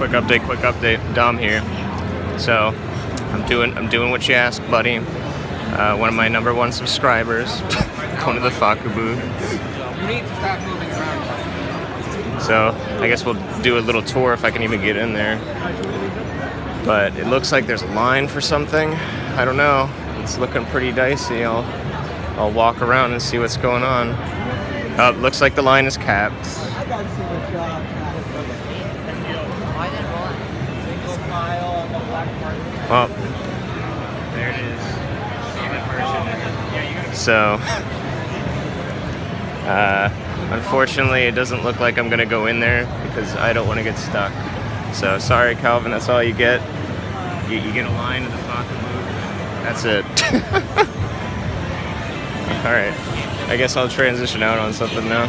quick update, quick update. Dom here. So, I'm doing I'm doing what you asked, buddy. Uh, one of my number one subscribers going to the Fakku booth. So I guess we'll do a little tour if I can even get in there. But it looks like there's a line for something. I don't know. It's looking pretty dicey. I'll I'll walk around and see what's going on. Uh, looks like the line is capped. Well, there it is. So, uh, unfortunately, it doesn't look like I'm gonna go in there because I don't want to get stuck. So sorry, Calvin. That's all you get. You, you get a line in the pocket move. That's it. all right. I guess I'll transition out on something now.